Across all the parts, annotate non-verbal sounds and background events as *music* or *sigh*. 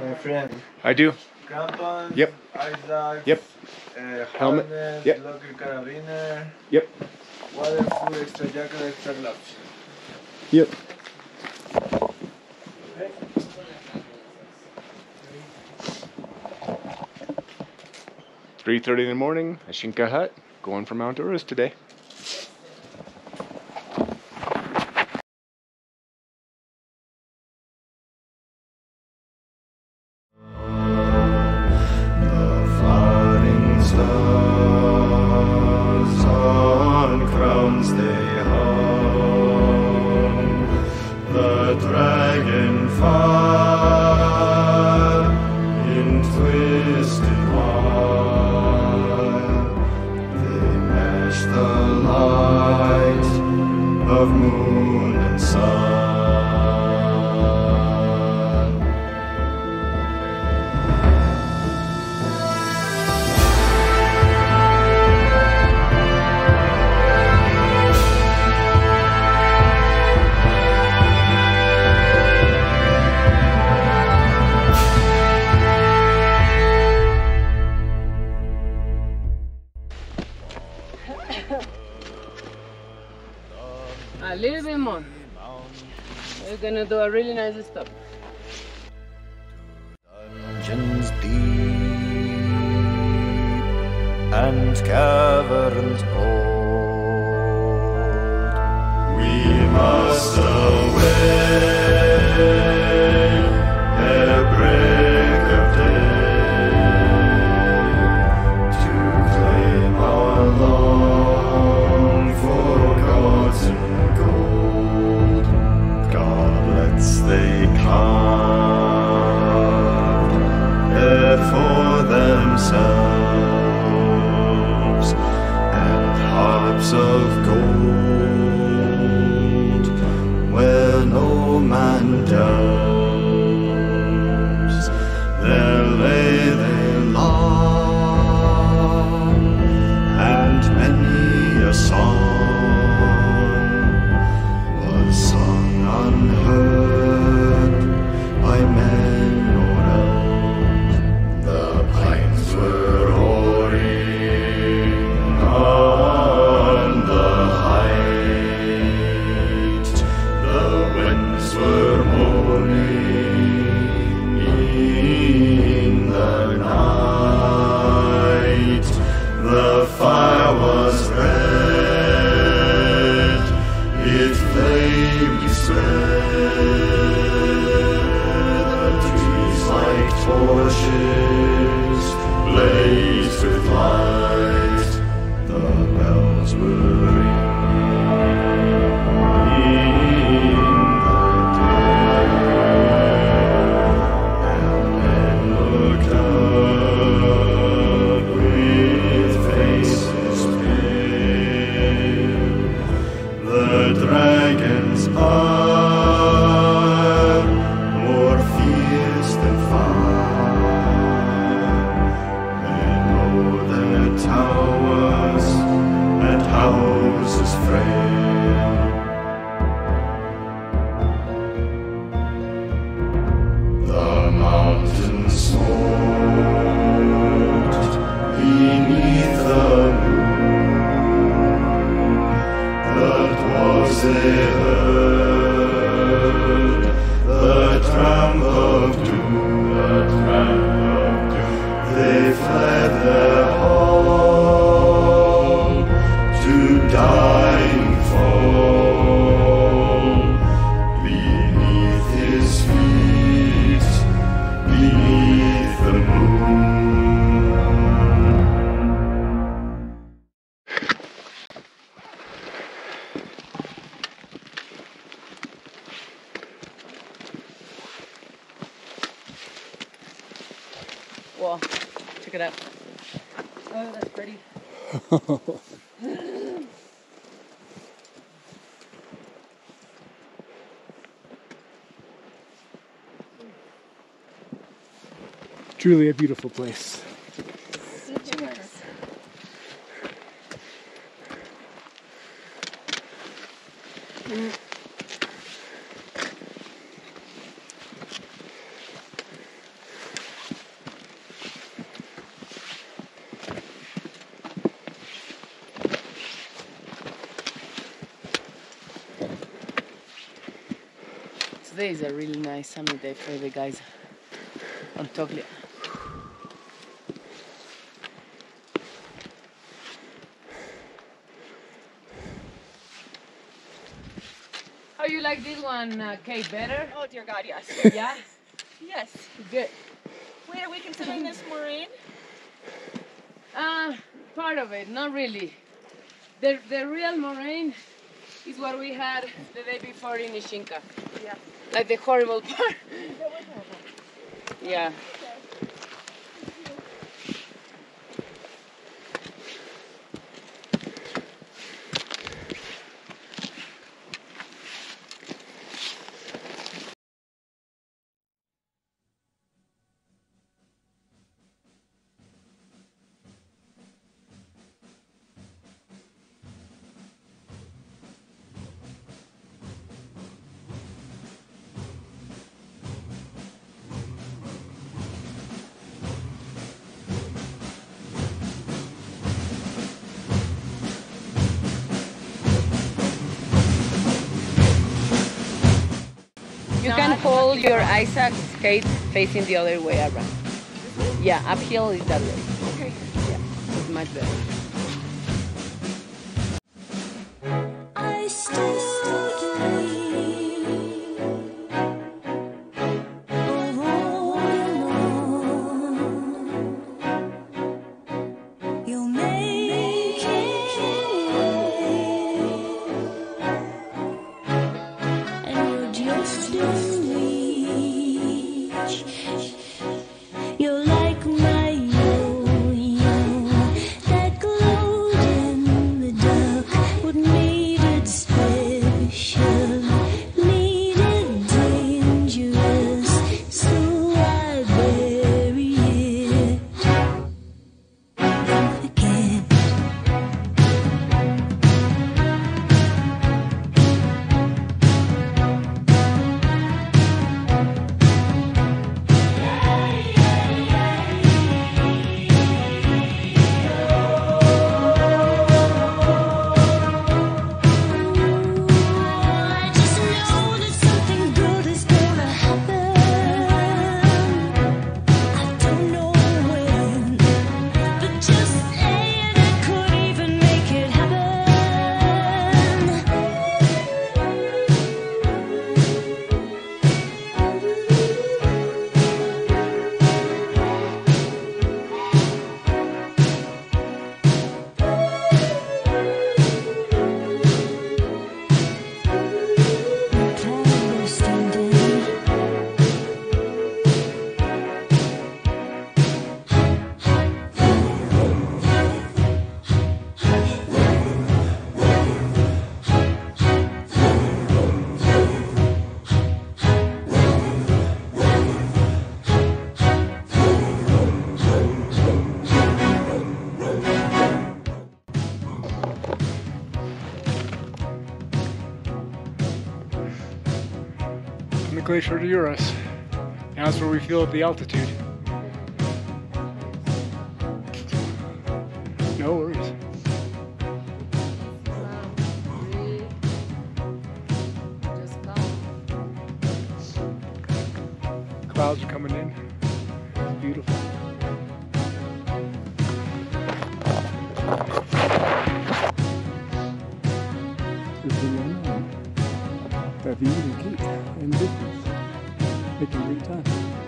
My friend. I do. Crampons. Yep. Yep. Uh, Helmet. Yep. Carabiner. Yep. Water, food, extra jacket, extra gloves. Yep. Three thirty in the morning, Ashinka Hut, going for Mount Urus today. gonna do a really nice stop. Dungeons deep and caverns old, we must away. Well, check it out. Oh, that's pretty. Truly a beautiful place. Today is a really nice sunny day for the guys on Toglia. How you like this one, uh, Kate? Better? Oh dear God, yes. Yeah. yes. Good. Wait, are we considering this moraine? Uh, part of it, not really. The the real moraine is what we had the day before in Ishinka. Yeah. Like the horrible part. *laughs* Yeah. Hold your Isaac skate facing the other way around. Yeah, uphill is that way. Okay. Yeah, it's much better. Glacier to Urus. Now that's where we feel at the altitude. No worries. Clouds are coming in. It's beautiful. This is That you can keep in business. Making great time.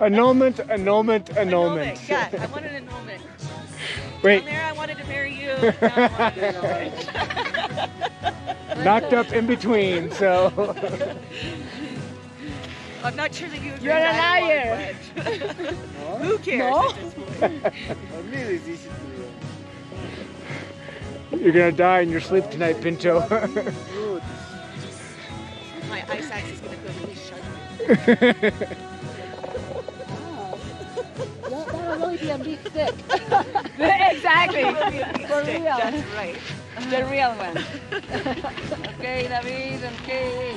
annulment, annulment, annulment. Yeah, I want an annulment. Wait. Down there, I wanted to marry you. Knocked up in between, so. *laughs* I'm not sure that you agree. You're a liar. *laughs* Who cares no? at this point? *laughs* You're gonna die in your sleep tonight, Pinto. My ice axe is gonna go really sharp. Maybe I'm big stick. *laughs* exactly. *laughs* For real. That's right. The real one. *laughs* okay, David, okay.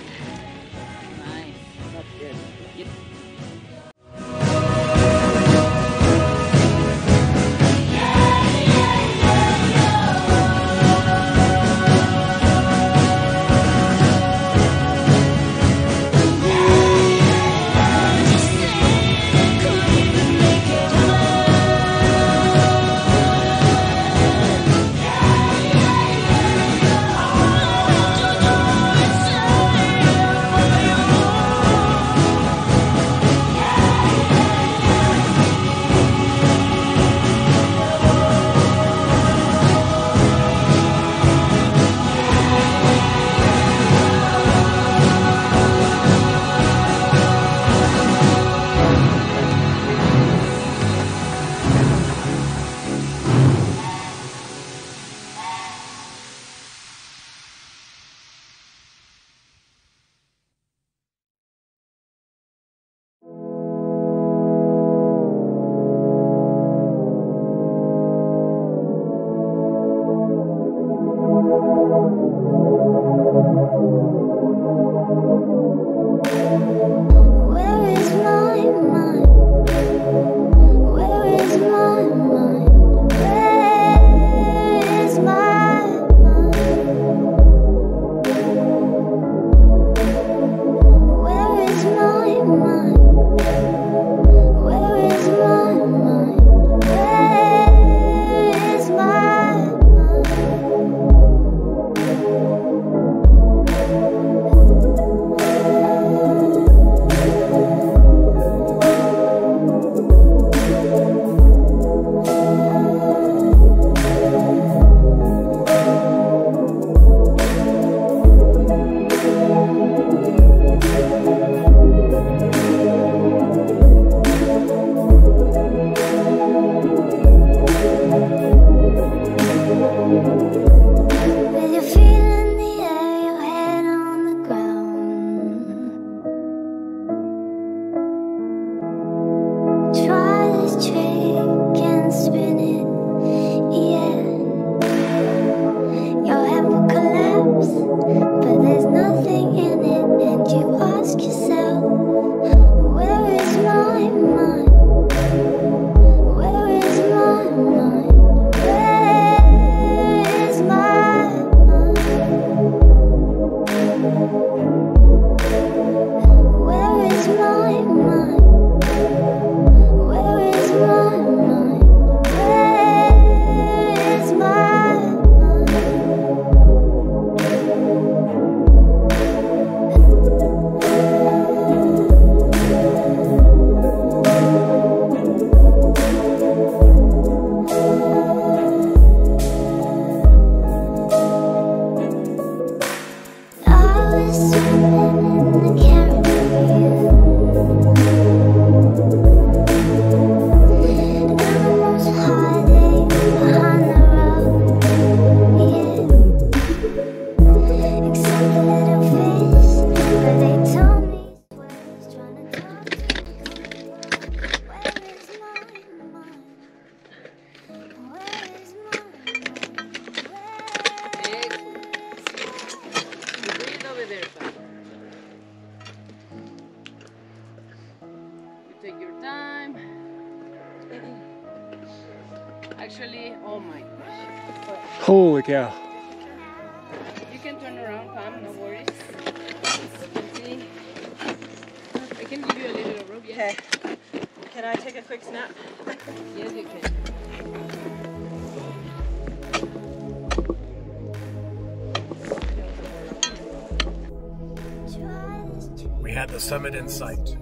Had the summit in sight.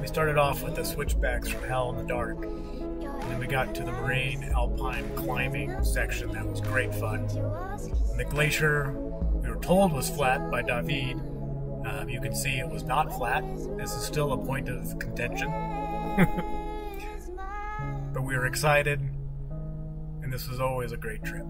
We started off with the switchbacks from Hell in the Dark, and then we got to the Moraine Alpine climbing section that was great fun. And the glacier we were told was flat by David. Um, you can see it was not flat. This is still a point of contention. *laughs* but we were excited, and this was always a great trip.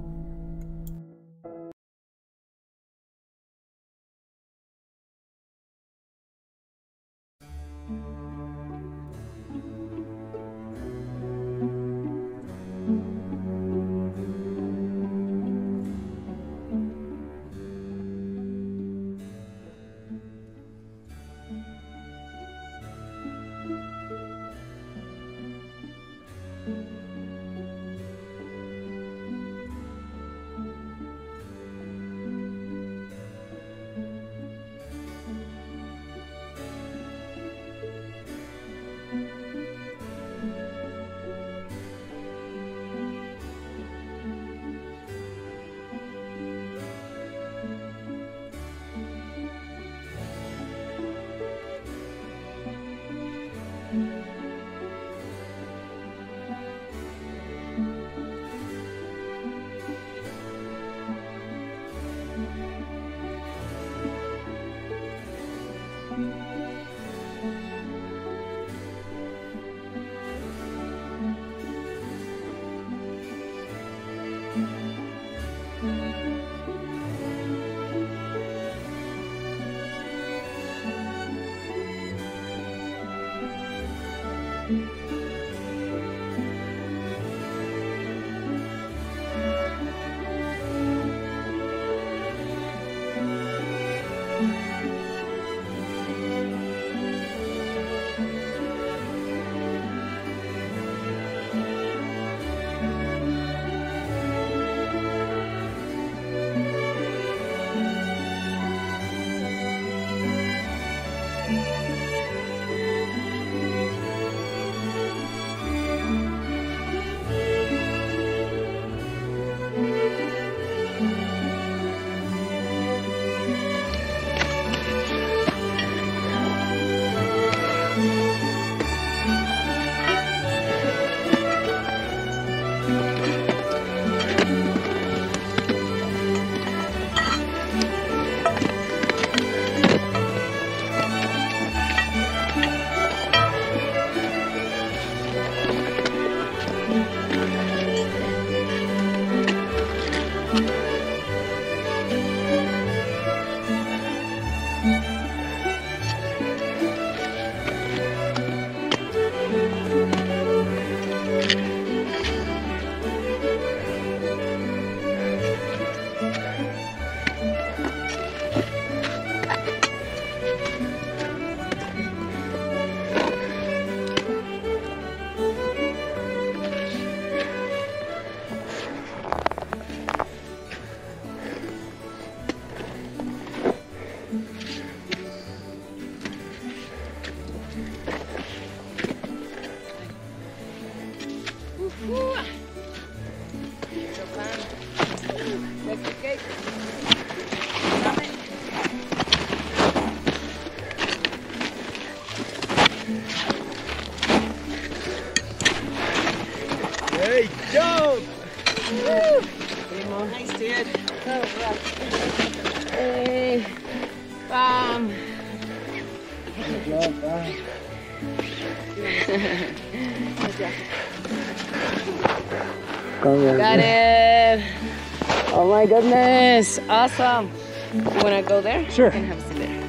Goodness. Awesome. You wanna go there? Sure. You can have a seat there.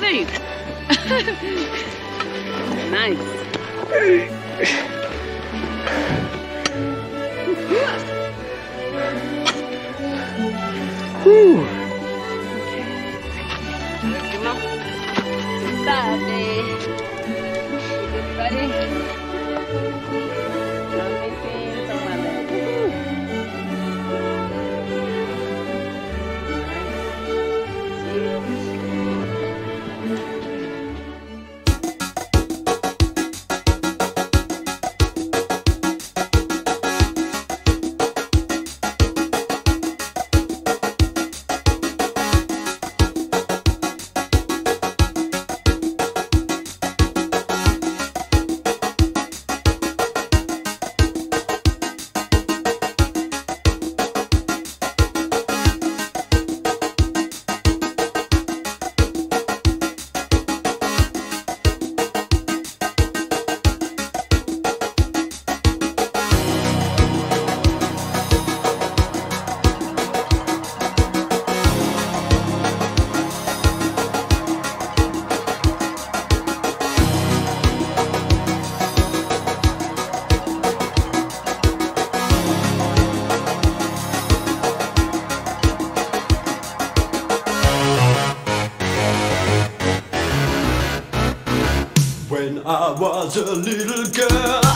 There you go. *laughs* nice. *laughs* was a little girl,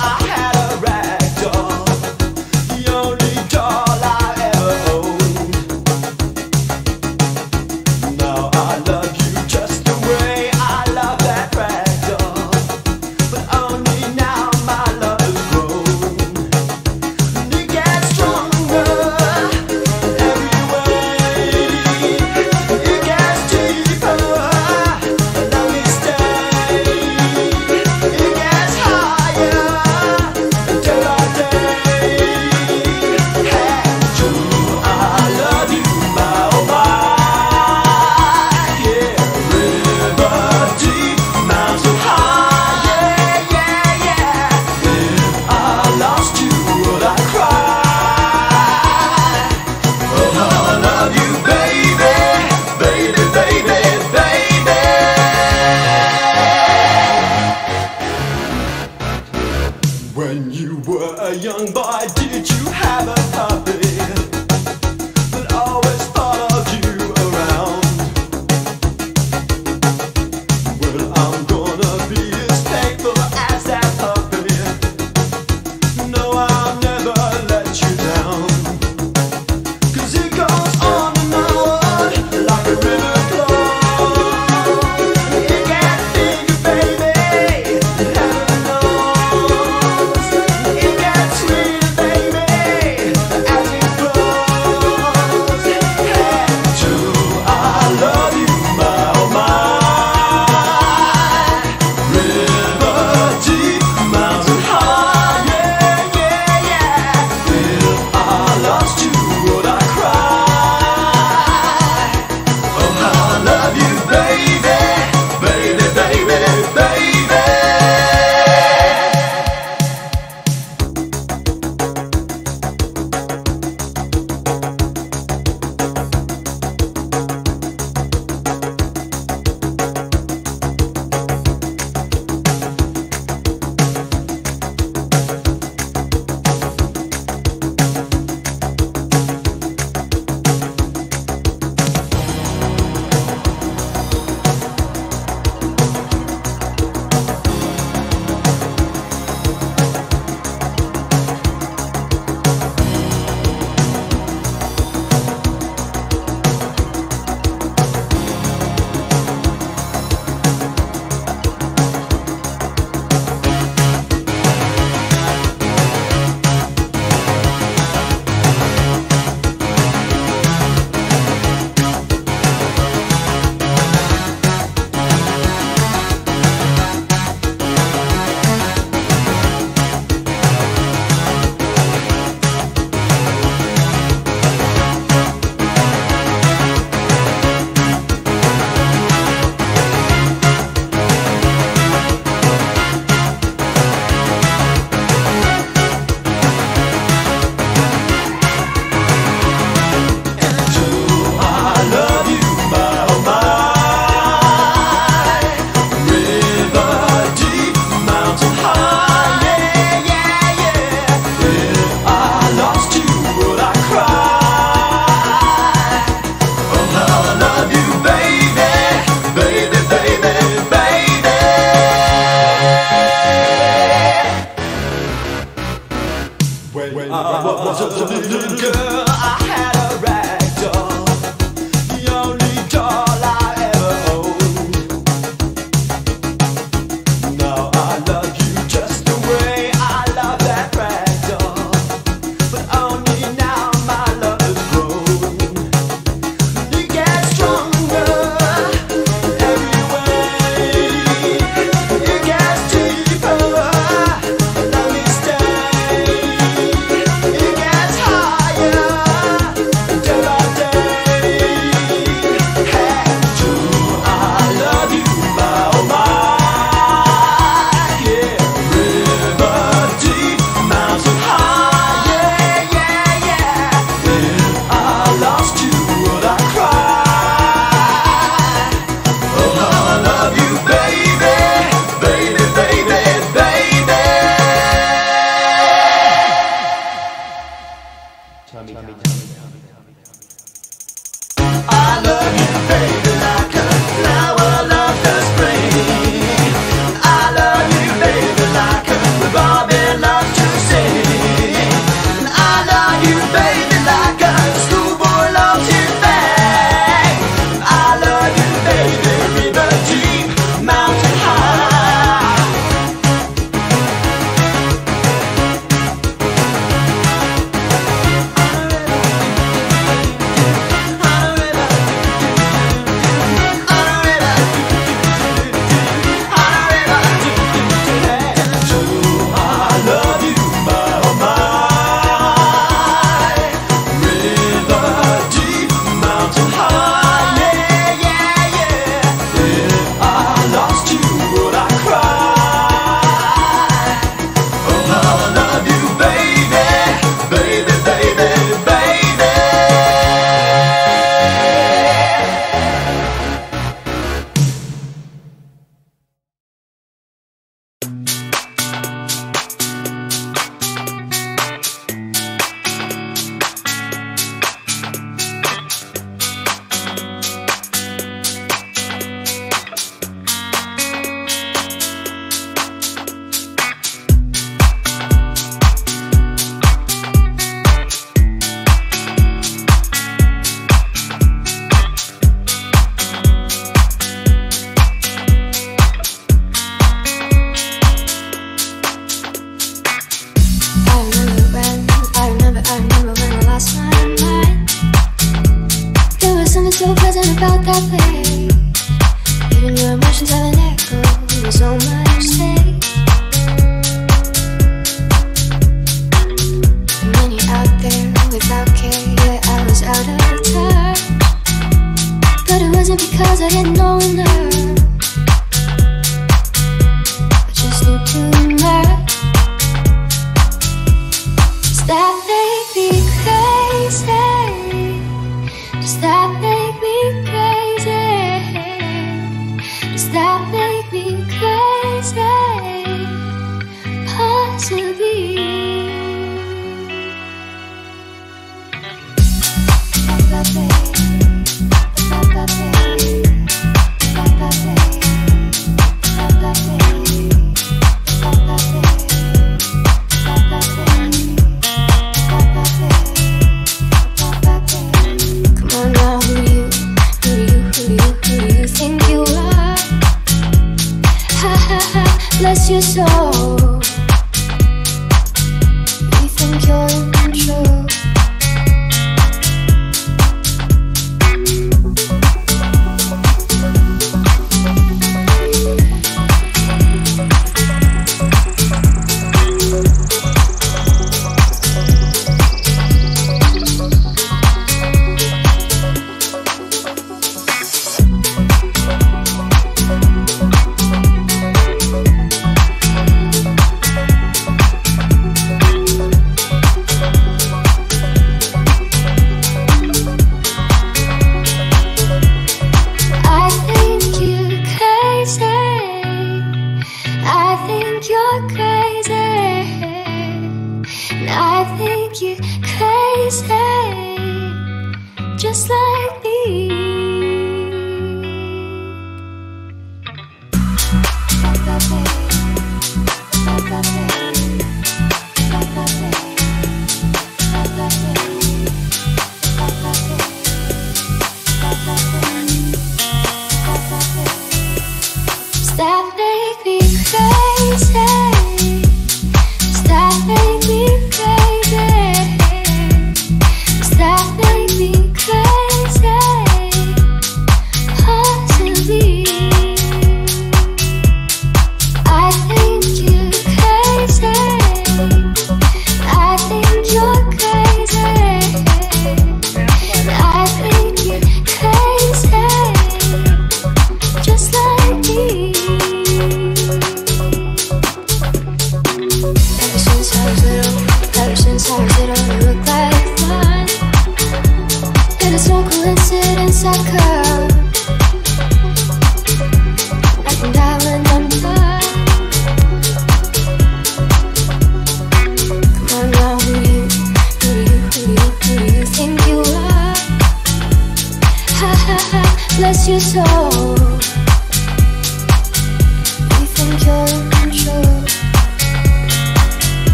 bless your soul.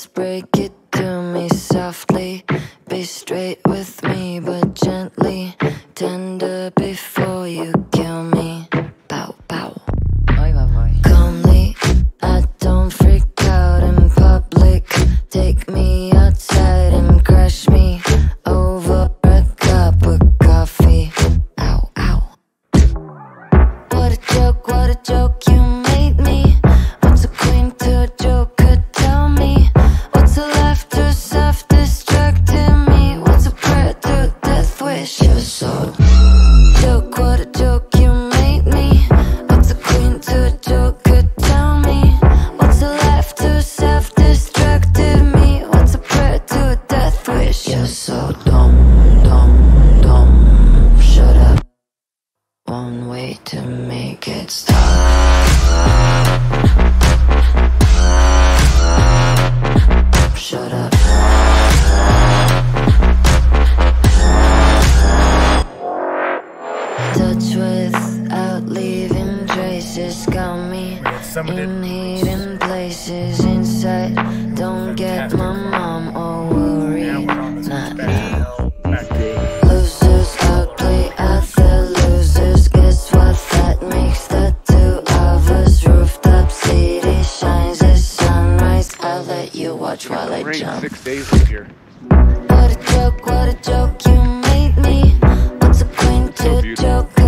Just break it to me softly. Be straight with me, but gently. Tender before you kill me. Bow, bow. Oy, boy, boy. Calmly, I don't freak out in public. Take me outside and crush me over a cup of coffee. Ow, ow. What a joke, what a joke you while jump. Six days up here. What a joke, what a joke you made me. What's a point to joke?